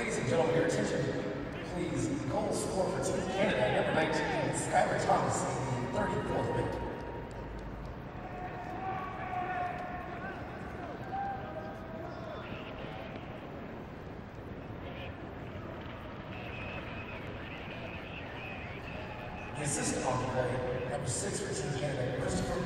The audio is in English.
Ladies and gentlemen, your attention, please. Goal score for Team Canada, number 19, Skylar Thomas, in the 34th minute. The assistant on the play, number 6 for Team Canada, Christopher